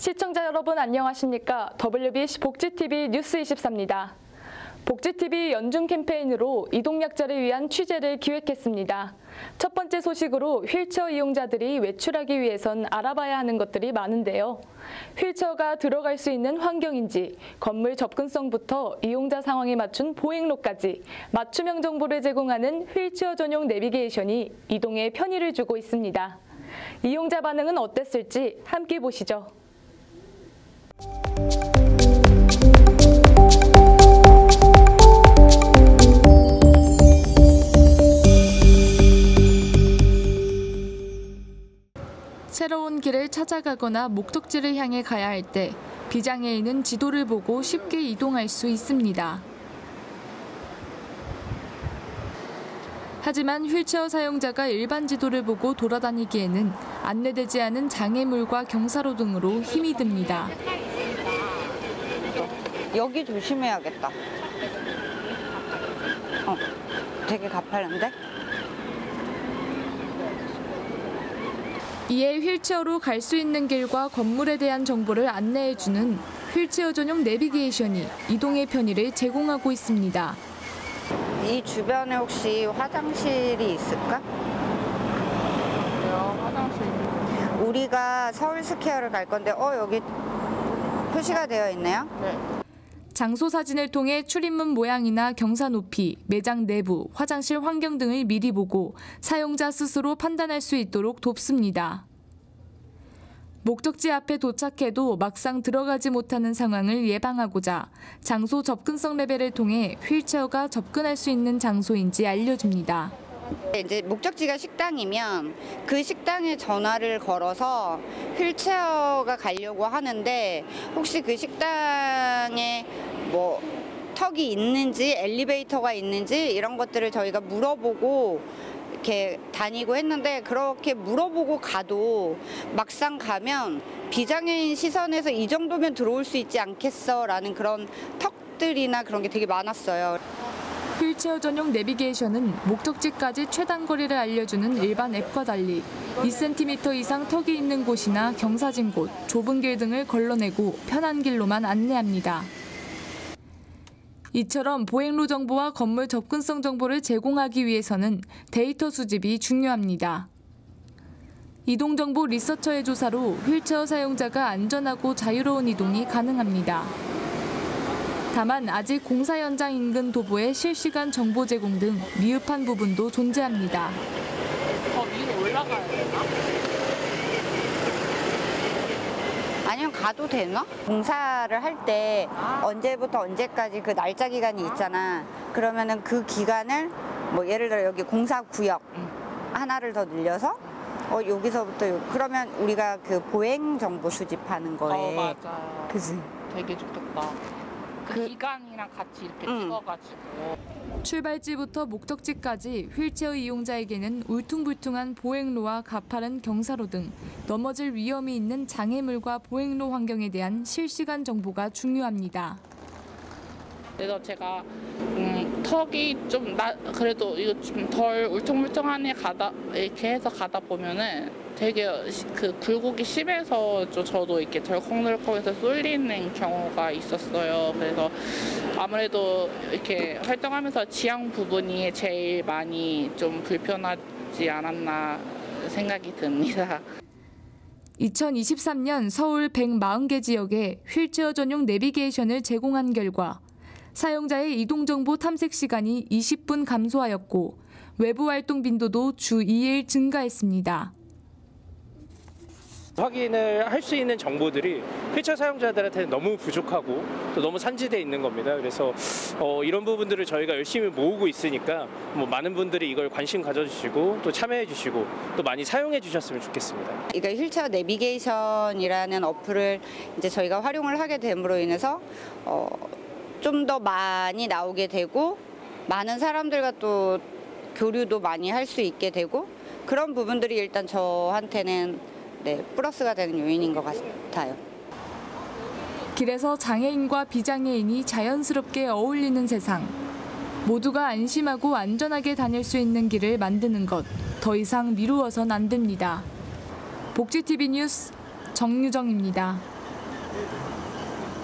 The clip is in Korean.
시청자 여러분 안녕하십니까? WBC 복지TV 뉴스24입니다. 복지TV 연중 캠페인으로 이동약자를 위한 취재를 기획했습니다. 첫 번째 소식으로 휠체어 이용자들이 외출하기 위해선 알아봐야 하는 것들이 많은데요. 휠체어가 들어갈 수 있는 환경인지, 건물 접근성부터 이용자 상황에 맞춘 보행로까지 맞춤형 정보를 제공하는 휠체어 전용 내비게이션이 이동에 편의를 주고 있습니다. 이용자 반응은 어땠을지 함께 보시죠. 새로운 길을 찾아가거나 목적지를 향해 가야 할 때 비장애인은 지도를 보고 쉽게 이동할 수 있습니다. 하지만 휠체어 사용자가 일반 지도를 보고 돌아다니기에는 안내되지 않은 장애물과 경사로 등으로 힘이 듭니다. 여기 조심해야겠다. 어, 되게 가파른데? 이에 휠체어로 갈 수 있는 길과 건물에 대한 정보를 안내해주는 휠체어 전용 내비게이션이 이동의 편의를 제공하고 있습니다. 이 주변에 혹시 화장실이 있을까? 화장실. 우리가 서울 스퀘어를 갈 건데, 어, 여기 표시가 되어 있네요. 장소 사진을 통해 출입문 모양이나 경사 높이, 매장 내부, 화장실 환경 등을 미리 보고 사용자 스스로 판단할 수 있도록 돕습니다. 목적지 앞에 도착해도 막상 들어가지 못하는 상황을 예방하고자 장소 접근성 레벨을 통해 휠체어가 접근할 수 있는 장소인지 알려줍니다. 이제 목적지가 식당이면 그 식당에 전화를 걸어서 휠체어가 가려고 하는데 혹시 그 식당에 뭐 턱이 있는지 엘리베이터가 있는지 이런 것들을 저희가 물어보고 이렇게 다니고 했는데 그렇게 물어보고 가도 막상 가면 비장애인 시선에서 이 정도면 들어올 수 있지 않겠어라는 그런 턱들이나 그런 게 되게 많았어요. 휠체어 전용 내비게이션은 목적지까지 최단 거리를 알려주는 일반 앱과 달리 2cm 이상 턱이 있는 곳이나 경사진 곳, 좁은 길 등을 걸러내고 편한 길로만 안내합니다. 이처럼 보행로 정보와 건물 접근성 정보를 제공하기 위해서는 데이터 수집이 중요합니다. 이동정보 리서처의 조사로 휠체어 사용자가 안전하고 자유로운 이동이 가능합니다. 다만 아직 공사 현장 인근 도보의 실시간 정보 제공 등 미흡한 부분도 존재합니다. 더 위로 올라가야 되나? 아니면 가도 되나? 공사를 할 때 언제부터 언제까지 그 날짜 기간이 있잖아. 그러면은 그 기간을 뭐 예를 들어 여기 공사 구역 하나를 더 늘려서 어 여기서부터 요- 그러면 우리가 그 보행 정보 수집하는 어, 거에 맞아요. 그지? 되게 좋겠다. 그, 그- 기간이랑 같이 이렇게 응. 찍어가지고. 출발지부터 목적지까지 휠체어 이용자에게는 울퉁불퉁한 보행로와 가파른 경사로 등 넘어질 위험이 있는 장애물과 보행로 환경에 대한 실시간 정보가 중요합니다. 그래서 제가 음, 턱이 좀 나 그래도 이거 좀 덜 울퉁불퉁하니 가다 이렇게 해서 가다 보면은 되게 시- 그 굴곡이 심해서 저, 저도 이렇게 덜컹덜컹해서 쏠리는 경우가 있었어요. 그래서 아무래도 이렇게 활동하면서 지향 부분이 제일 많이 좀 불편하지 않았나 생각이 듭니다. 2023년 서울 140개 지역에 휠체어 전용 내비게이션을 제공한 결과 사용자의 이동정보 탐색 시간이 20분 감소하였고 외부 활동 빈도도 주 2일 증가했습니다. 확인을 할 수 있는 정보들이 휠체어 사용자들한테는 너무 부족하고 또 너무 산지돼 있는 겁니다. 그래서 어, 이런 부분들을 저희가 열심히 모으고 있으니까 뭐 많은 분들이 이걸 관심 가져주시고 또 참여해 주시고 또 많이 사용해 주셨으면 좋겠습니다. 그러니까 휠체어 내비게이션이라는 어플을 이제 저희가 활용을 하게 됨으로 인해서 어, 좀 더 많이 나오게 되고 많은 사람들과 또 교류도 많이 할 수 있게 되고 그런 부분들이 일단 저한테는 네, 플러스가 되는 요인인 것 같아요. 길에서 장애인과 비장애인이 자연스럽게 어울리는 세상. 모두가 안심하고 안전하게 다닐 수 있는 길을 만드는 것. 더 이상 미루어선 안 됩니다. 복지TV 뉴스 정유정입니다. 네.